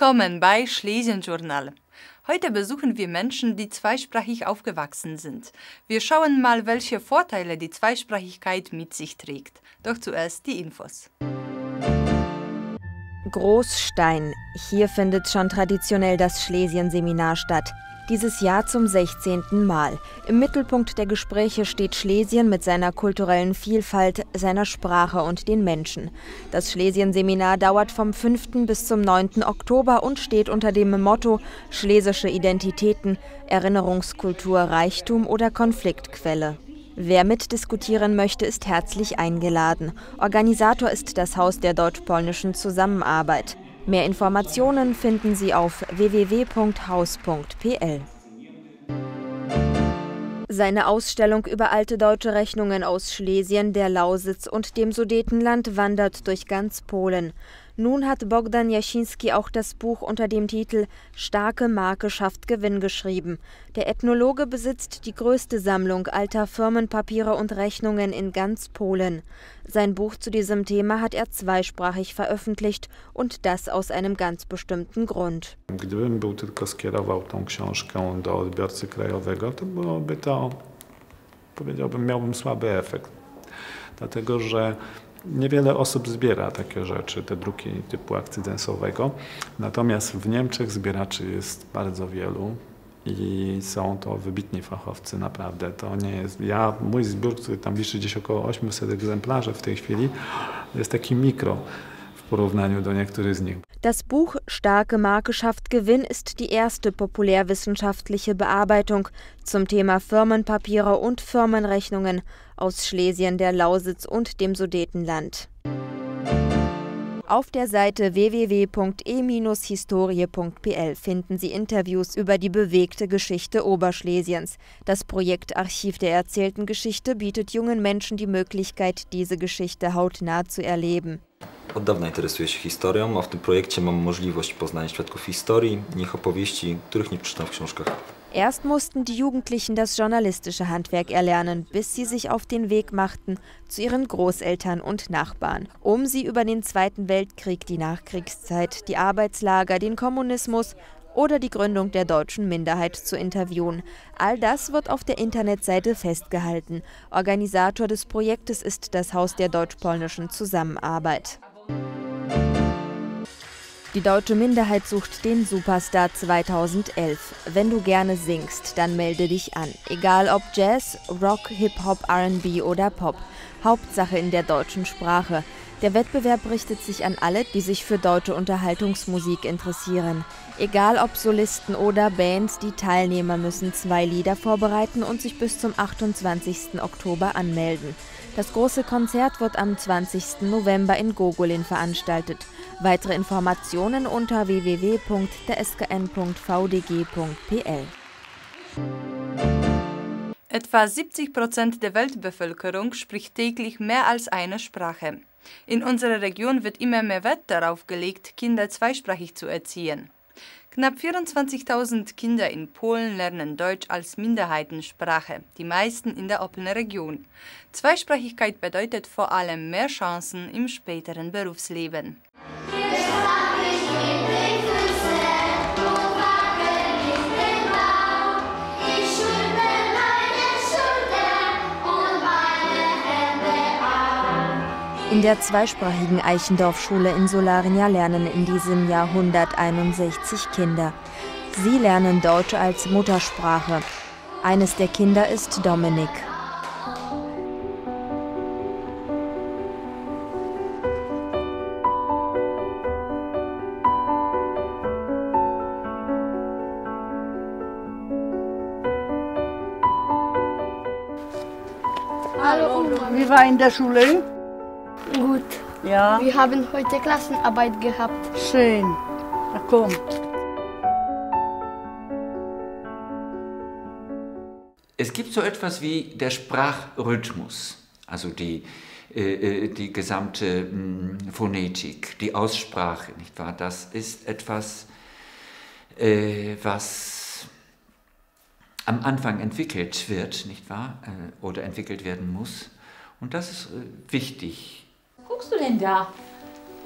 Willkommen bei Schlesien Journal. Heute besuchen wir Menschen, die zweisprachig aufgewachsen sind. Wir schauen mal, welche Vorteile die Zweisprachigkeit mit sich trägt. Doch zuerst die Infos. Großstein. Hier findet schon traditionell das Schlesien-Seminar statt. Dieses Jahr zum 16. Mal. Im Mittelpunkt der Gespräche steht Schlesien mit seiner kulturellen Vielfalt, seiner Sprache und den Menschen. Das Schlesien-Seminar dauert vom 5. bis zum 9. Oktober und steht unter dem Motto Schlesische Identitäten, Erinnerungskultur, Reichtum oder Konfliktquelle. Wer mitdiskutieren möchte, ist herzlich eingeladen. Organisator ist das Haus der deutsch-polnischen Zusammenarbeit. Mehr Informationen finden Sie auf www.haus.pl. Seine Ausstellung über alte deutsche Rechnungen aus Schlesien, der Lausitz und dem Sudetenland wandert durch ganz Polen. Nun hat Bogdan Jasinski auch das Buch unter dem Titel Starke Marke schafft Gewinn geschrieben. Der Ethnologe besitzt die größte Sammlung alter Firmenpapiere und Rechnungen in ganz Polen. Sein Buch zu diesem Thema hat er zweisprachig veröffentlicht und das aus einem ganz bestimmten Grund. Gdybym był tylko skierował tą książkę do odbiorcy krajowego, to byłoby to, powiedziałbym, miałbym słaby efekt. Dlatego, że Niewiele osób zbiera takie rzeczy, te druki typu akcydensowego. Natomiast w Niemczech zbieraczy jest bardzo wielu i są to wybitni fachowcy, naprawdę. To nie jest. Ja, mój zbiór, który tam liczy gdzieś około 800 egzemplarzy w tej chwili, jest taki mikro Das Buch Starke Marke schafft Gewinn ist die erste populärwissenschaftliche Bearbeitung zum Thema Firmenpapiere und Firmenrechnungen aus Schlesien, der Lausitz und dem Sudetenland. Auf der Seite www.e-historie.pl finden Sie Interviews über die bewegte Geschichte Oberschlesiens. Das Projekt Archiv der erzählten Geschichte bietet jungen Menschen die Möglichkeit, diese Geschichte hautnah zu erleben. Od dawna interesuję się historią, a w tym projekcie mam możliwość poznania świadków historii, ich opowieści, których nie przeczytam w książkach. Erst mussten die Jugendlichen das journalistische Handwerk erlernen, bis sie sich auf den Weg machten zu ihren Großeltern und Nachbarn, um sie über den Zweiten Weltkrieg, die Nachkriegszeit, die Arbeitslager, den Kommunismus oder die Gründung der deutschen Minderheit zu interviewen. All das wird auf der Internetseite festgehalten. Organisator des Projektes ist das Haus der deutsch-polnischen Zusammenarbeit. Die deutsche Minderheit sucht den Superstar 2011. Wenn du gerne singst, dann melde dich an. Egal ob Jazz, Rock, Hip-Hop, RB oder Pop. Hauptsache in der deutschen Sprache. Der Wettbewerb richtet sich an alle, die sich für deutsche Unterhaltungsmusik interessieren. Egal ob Solisten oder Bands, die Teilnehmer müssen zwei Lieder vorbereiten und sich bis zum 28. Oktober anmelden. Das große Konzert wird am 20. November in Gogolin veranstaltet. Weitere Informationen unter www.derskn.vdg.pl. Etwa 70 Prozent der Weltbevölkerung spricht täglich mehr als eine Sprache. In unserer Region wird immer mehr Wert darauf gelegt, Kinder zweisprachig zu erziehen. Knapp 24.000 Kinder in Polen lernen Deutsch als Minderheitensprache, die meisten in der Opelner Region. Zweisprachigkeit bedeutet vor allem mehr Chancen im späteren Berufsleben. In der zweisprachigen Eichendorf-Schule in Solaria lernen in diesem Jahr 161 Kinder. Sie lernen Deutsch als Muttersprache. Eines der Kinder ist Dominik. Hallo, wie war in der Schule? Gut. Ja, Wir haben heute Klassenarbeit gehabt. schön. Na komm. Es gibt so etwas wie der Sprachrhythmus, also die, äh, äh, die gesamte mh, Phonetik, die Aussprache, nicht wahr? Das ist etwas, äh, was am Anfang entwickelt wird, nicht wahr? Äh, oder entwickelt werden muss. Und das ist äh, wichtig. Guckst du denn da?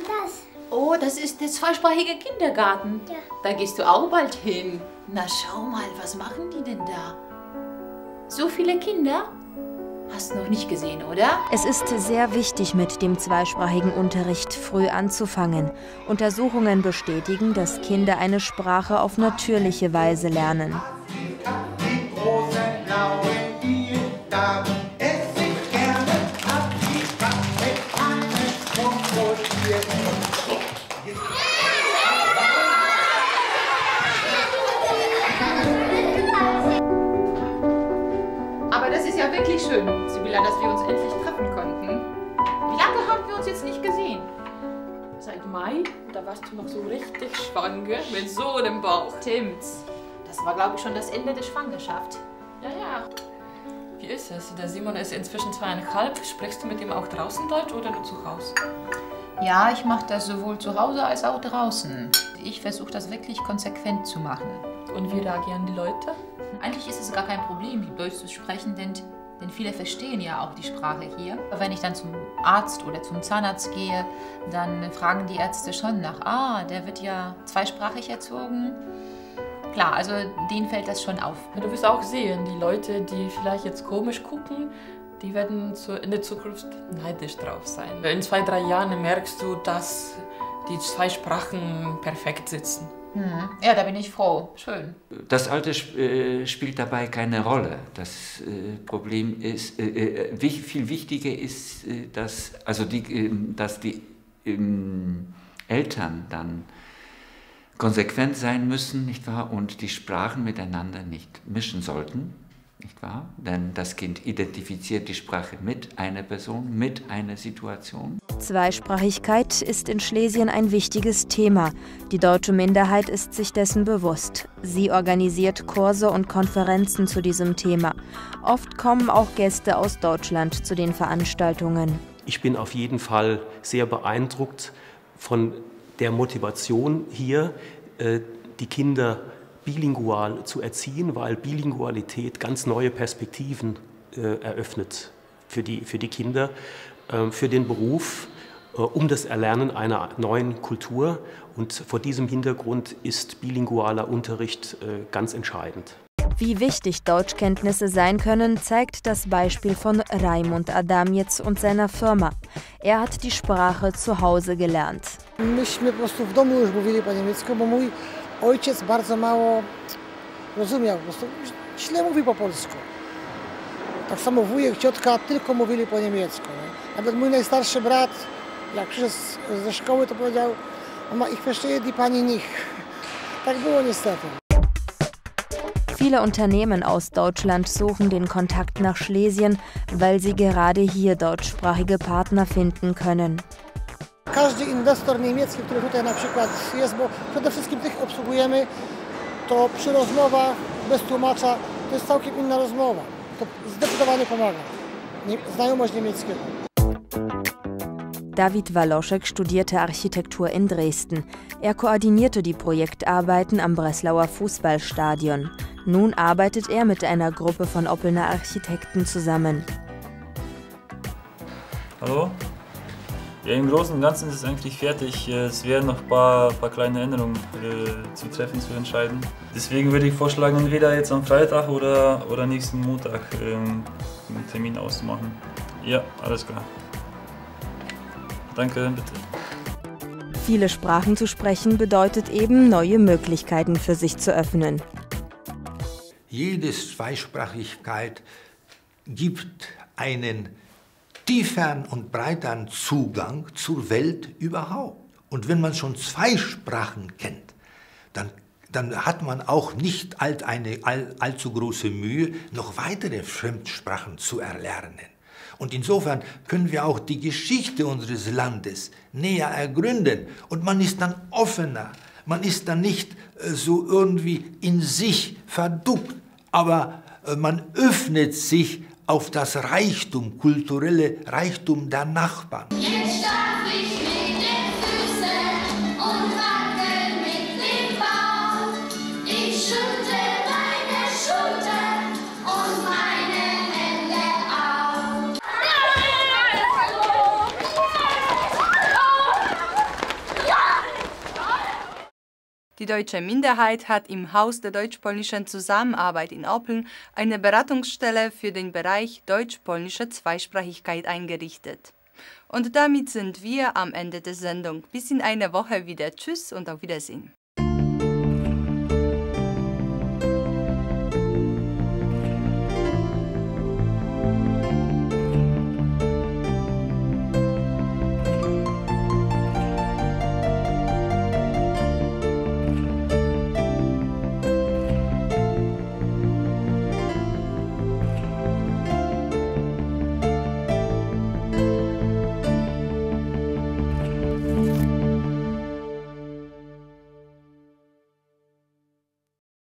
Das. Oh, das ist der zweisprachige Kindergarten. Ja. Da gehst du auch bald hin. Na schau mal, was machen die denn da? So viele Kinder? Hast du noch nicht gesehen, oder? Es ist sehr wichtig, mit dem zweisprachigen Unterricht früh anzufangen. Untersuchungen bestätigen, dass Kinder eine Sprache auf natürliche Weise lernen. Ja wirklich schön, Sibylla, dass wir uns endlich treffen konnten. Wie lange haben wir uns jetzt nicht gesehen? Seit Mai, da warst du noch so richtig schwanger mit so einem Bauch. Stimmt. Das war, glaube ich, schon das Ende der Schwangerschaft. Ja, ja. Wie ist es? Der Simon ist inzwischen zweieinhalb. Sprichst du mit ihm auch draußen Deutsch oder nur zu Hause? Ja, ich mache das sowohl zu Hause als auch draußen. Ich versuche das wirklich konsequent zu machen. Und wie reagieren die Leute? Eigentlich ist es gar kein Problem, Deutsch zu sprechen, denn, denn viele verstehen ja auch die Sprache hier. Wenn ich dann zum Arzt oder zum Zahnarzt gehe, dann fragen die Ärzte schon nach, ah, der wird ja zweisprachig erzogen. Klar, also denen fällt das schon auf. Du wirst auch sehen, die Leute, die vielleicht jetzt komisch gucken, die werden in der Zukunft neidisch drauf sein. In zwei, drei Jahren merkst du, dass die zwei Sprachen perfekt sitzen. Hm. Ja, da bin ich froh. Schön. Das Alter äh, spielt dabei keine Rolle. Das äh, Problem ist, äh, äh, viel wichtiger ist, äh, dass, also die, ähm, dass die ähm, Eltern dann konsequent sein müssen, nicht wahr? Und die Sprachen miteinander nicht mischen sollten, nicht wahr? Denn das Kind identifiziert die Sprache mit einer Person, mit einer Situation. Zweisprachigkeit ist in Schlesien ein wichtiges Thema. Die deutsche Minderheit ist sich dessen bewusst. Sie organisiert Kurse und Konferenzen zu diesem Thema. Oft kommen auch Gäste aus Deutschland zu den Veranstaltungen. Ich bin auf jeden Fall sehr beeindruckt von der Motivation hier, äh, die Kinder bilingual zu erziehen, weil Bilingualität ganz neue Perspektiven äh, eröffnet für die, für die Kinder, äh, für den Beruf, äh, um das Erlernen einer neuen Kultur. Und vor diesem Hintergrund ist bilingualer Unterricht äh, ganz entscheidend. Wie wichtig Deutschkenntnisse sein können, zeigt das Beispiel von Raimund Adamiec und seiner Firma. Er hat die Sprache zu Hause gelernt. Myśmy po prostu w domu już mówili po niemiecku, bo mój ojciec bardzo mało rozumiał, po prostu źle mówi po polsku. Tak samo wujek, ciotka tylko mówili po niemiecku. Nie? Nawet mój najstarszy brat, jak przyszedł ze szkoły, to powiedział, mama, ich verstehe die pani nicht. Tak było niestety. Viele Unternehmen aus Deutschland suchen den Kontakt nach Schlesien, weil sie gerade hier deutschsprachige Partner finden können. Każdy inwestor niemiecki, który tutaj na przykład jest, bo przede wszystkim tych obsługujemy, to przy rozmowach bez tłumacza to jest całkiem inna rozmowa. To zdecydowanie pomaga. Nie, znajomość niemieckiego. David Waloschek studierte Architektur in Dresden. Er koordinierte die Projektarbeiten am Breslauer Fußballstadion. Nun arbeitet er mit einer Gruppe von Oppelner Architekten zusammen. Hallo? Ja, im Großen und Ganzen ist es eigentlich fertig. Es wären noch ein paar, paar kleine Änderungen äh, zu treffen, zu entscheiden. Deswegen würde ich vorschlagen, entweder jetzt am Freitag oder, oder nächsten Montag ähm, einen Termin auszumachen. Ja, alles klar. Danke, bitte. Viele Sprachen zu sprechen bedeutet eben, neue Möglichkeiten für sich zu öffnen. Jede Zweisprachigkeit gibt einen tieferen und breiteren Zugang zur Welt überhaupt. Und wenn man schon zwei Sprachen kennt, dann, dann hat man auch nicht all, eine all, allzu große Mühe, noch weitere Fremdsprachen zu erlernen. Und insofern können wir auch die Geschichte unseres Landes näher ergründen. Und man ist dann offener. Man ist dann nicht äh, so irgendwie in sich verduckt, aber äh, man öffnet sich auf das Reichtum, kulturelle Reichtum der Nachbarn. Jetzt stampf ich Die deutsche Minderheit hat im Haus der deutsch-polnischen Zusammenarbeit in Oppeln eine Beratungsstelle für den Bereich deutsch-polnische Zweisprachigkeit eingerichtet. Und damit sind wir am Ende der Sendung. Bis in einer Woche wieder. Tschüss und auf Wiedersehen.